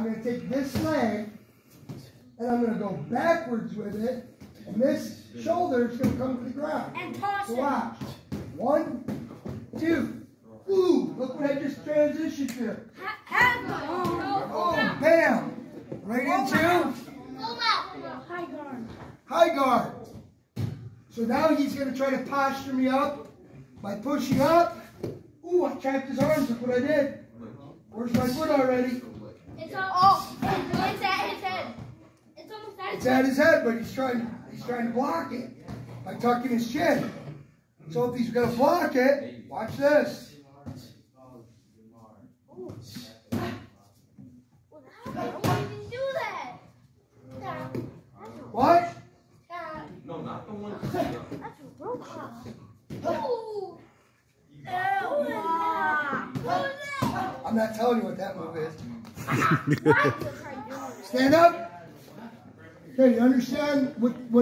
I'm going to take this leg and I'm going to go backwards with it. And this shoulder is going to come to the ground. And toss So it. watch. One, two. Ooh, look what I just transitioned to. Ha- Have the Oh, bam. Right into High guard. high guard. So now he's going to try to posture me up by pushing up. Ooh, I trapped his arms. Look what I did. Where's my foot already? It's all. Oh, it's at his head. It's almost at his head. It's at his head, but he's trying he's trying to block it by tucking his chin. So if he's gonna block it, watch this. How did you? What? No, not the one. That's a robot. Ooh. Uh, what was that? I'm not telling you what that move is. Stand up. Okay, you understand what what